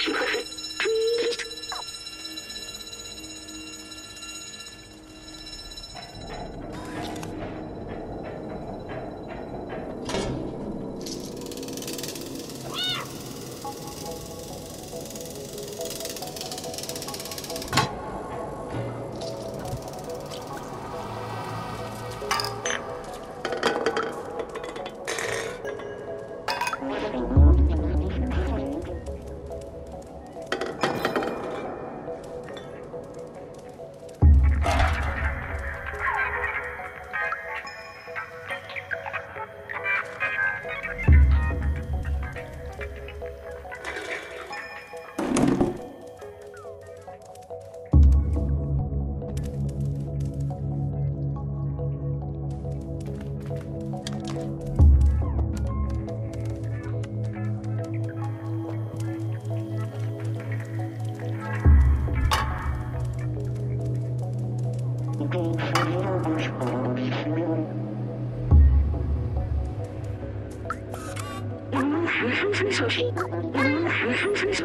します。喊你上去你能不能喊喊去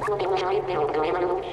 Continuación de Octubre Manuel.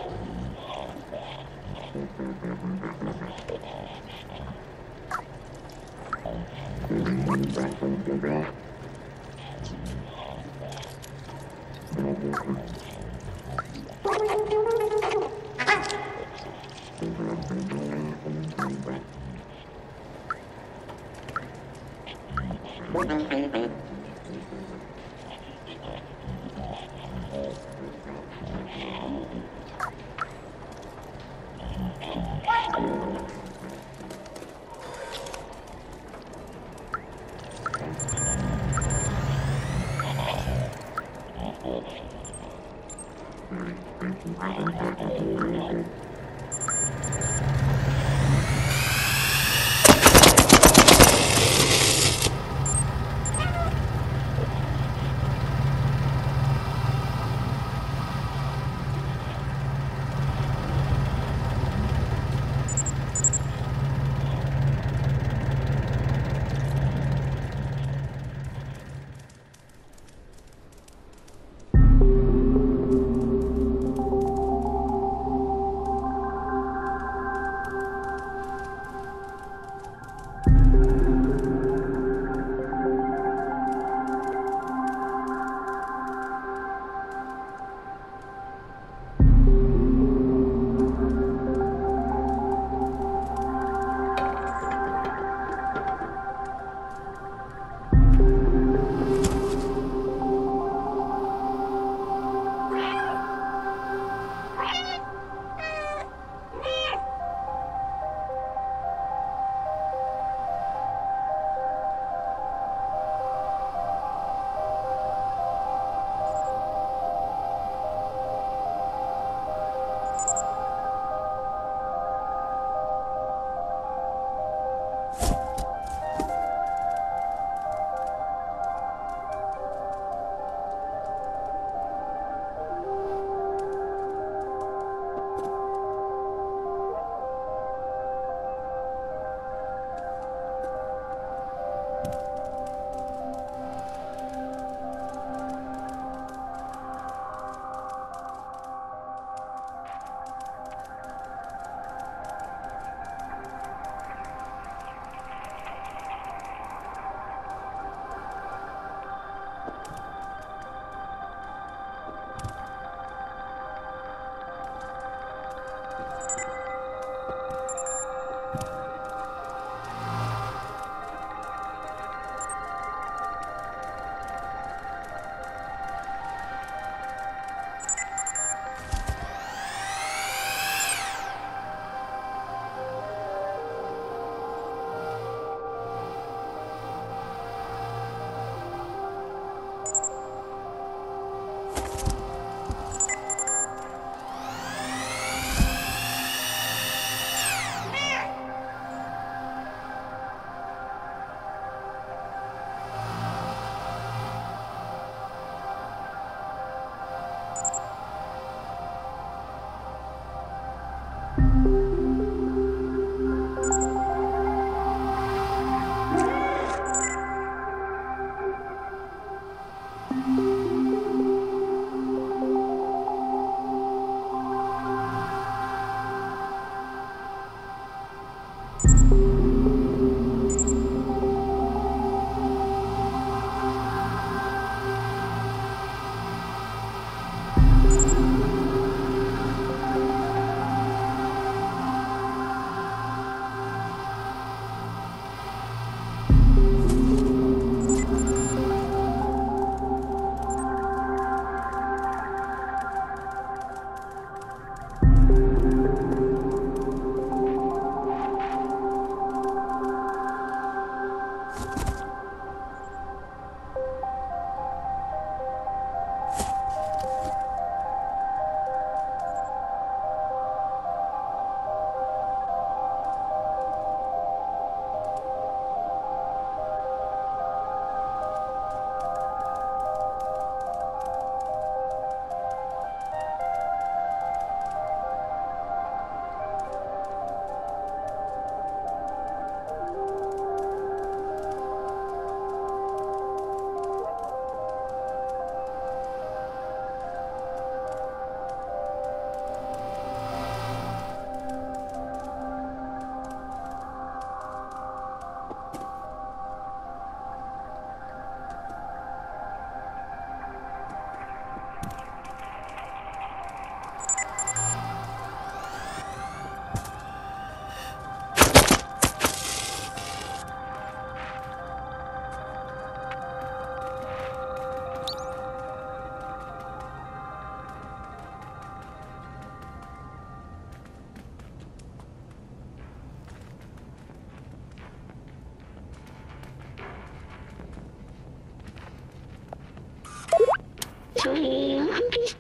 Three monkeys.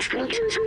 Sprinkles on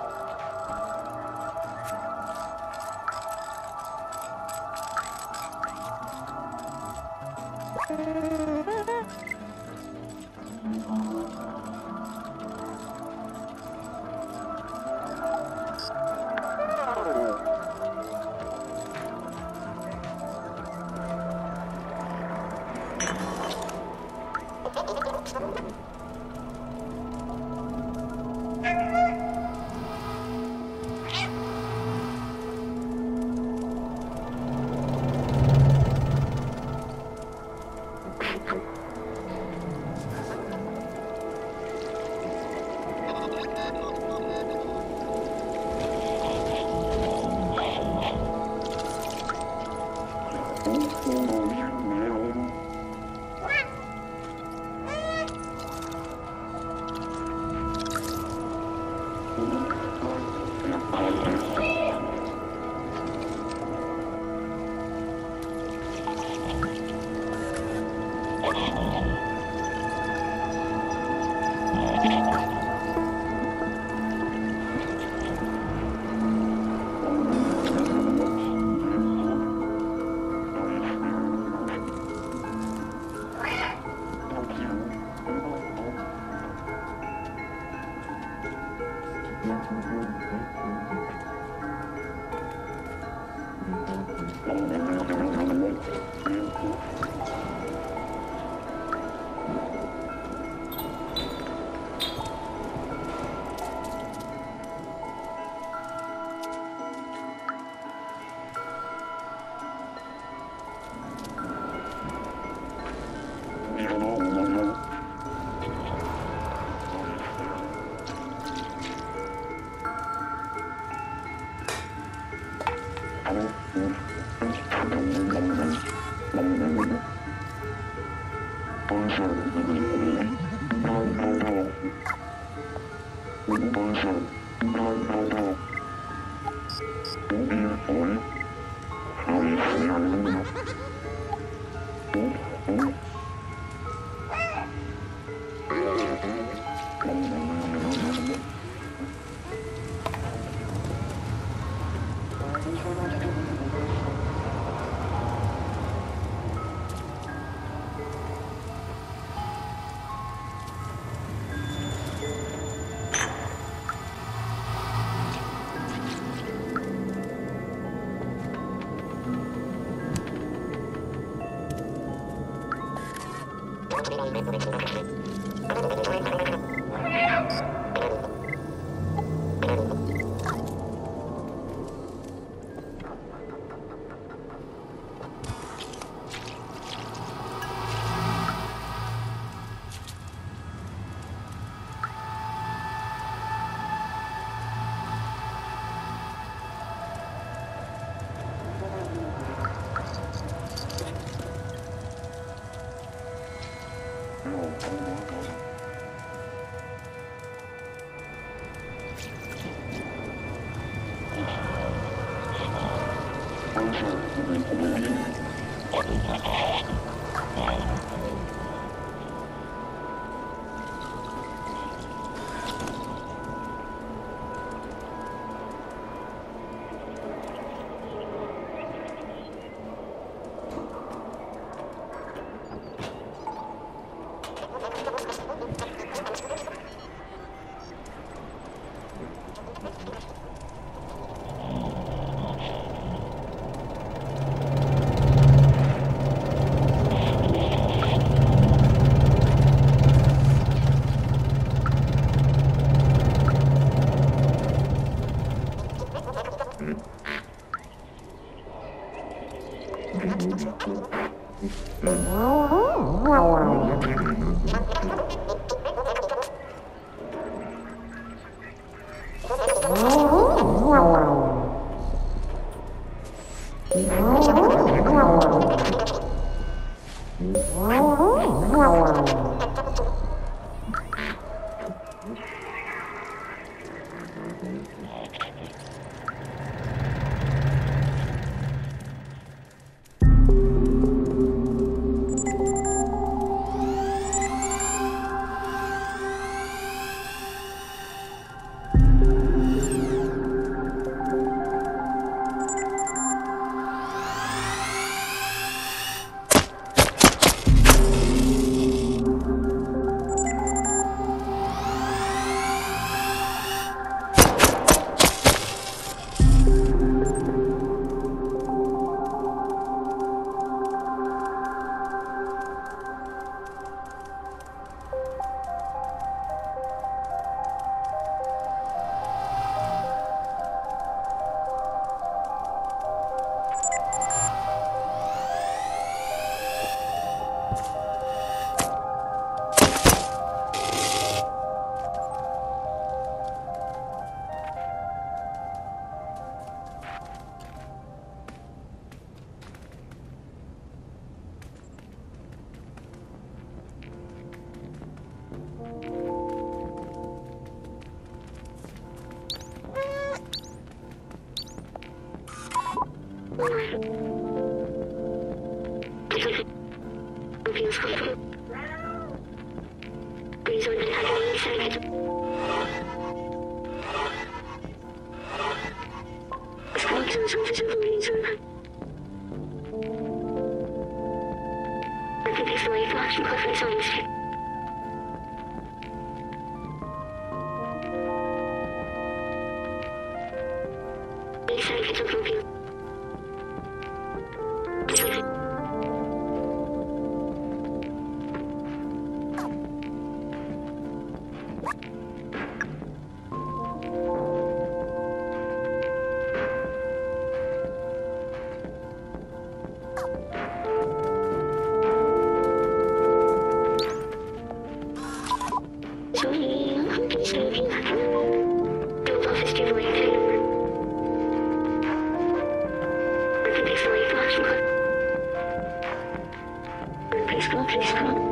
何? Mm-hmm. Thank you. Please go, please go.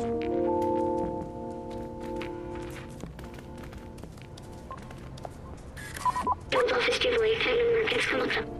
Bunt ofis giveaway, kendin merkez kanıtı.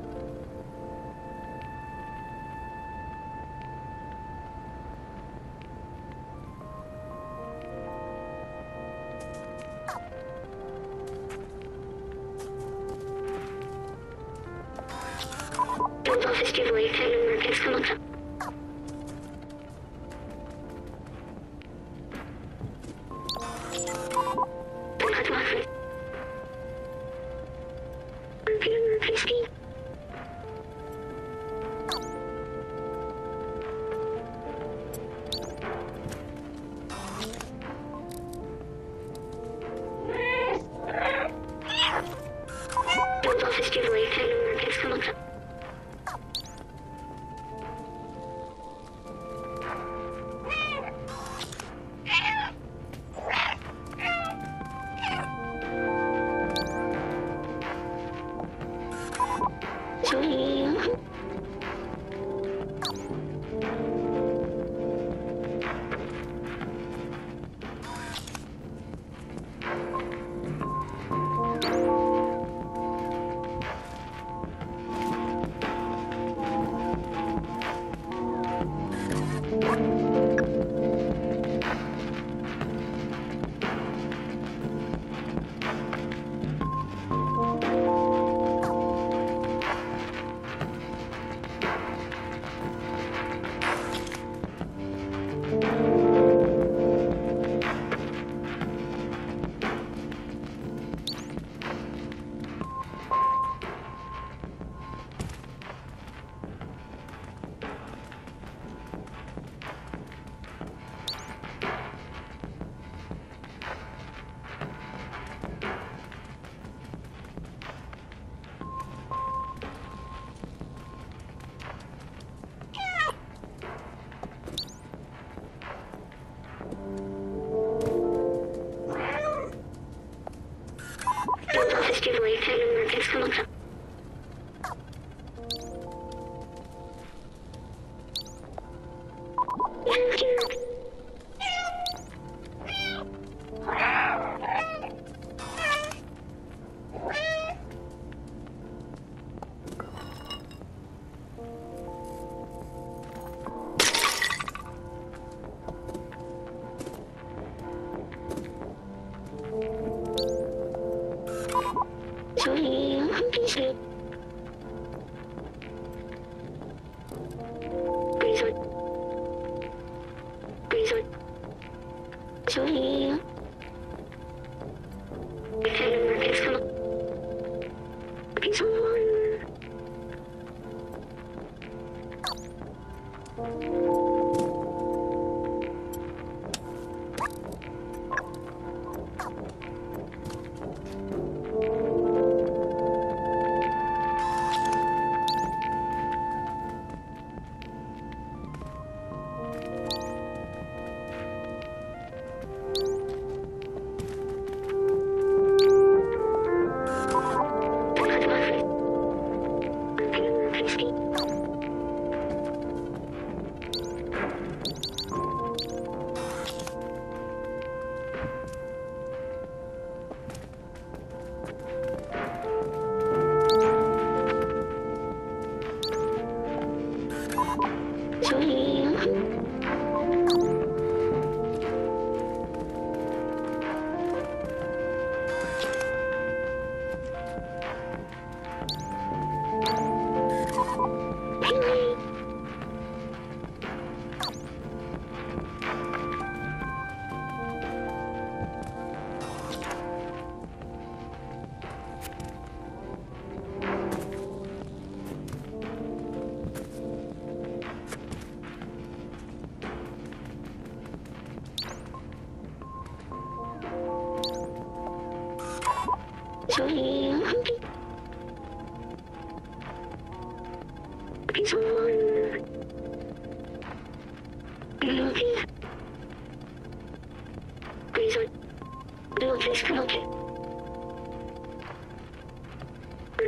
please come on, please come.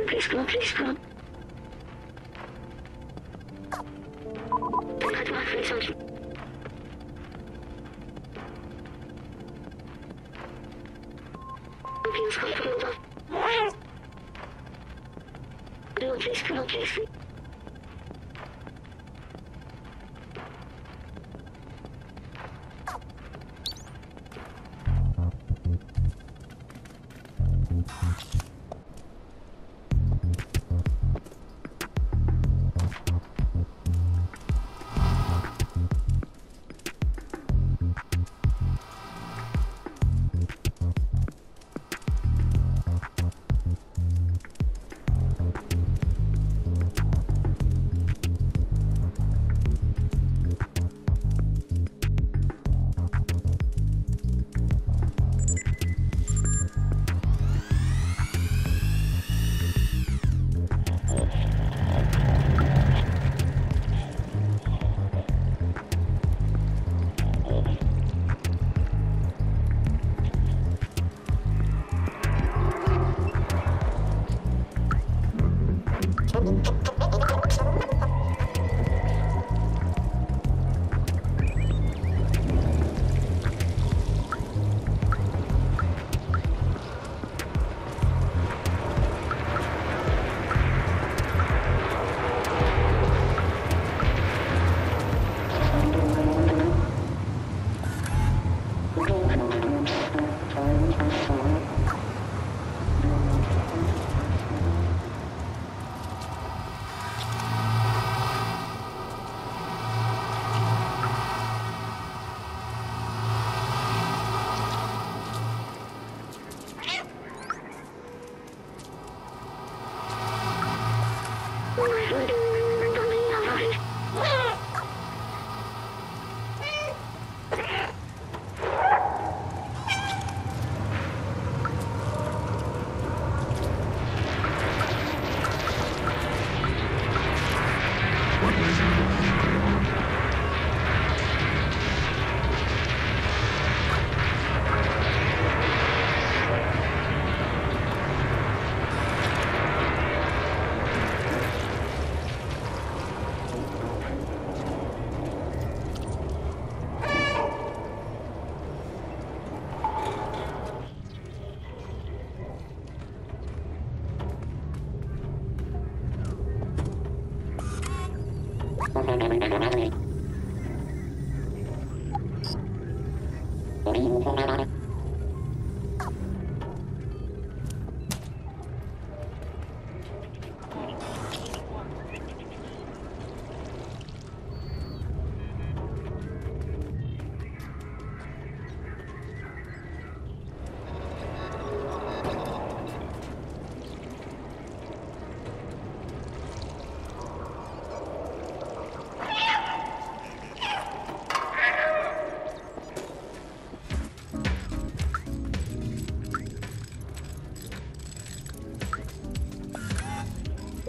Please come please come.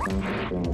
Thank you.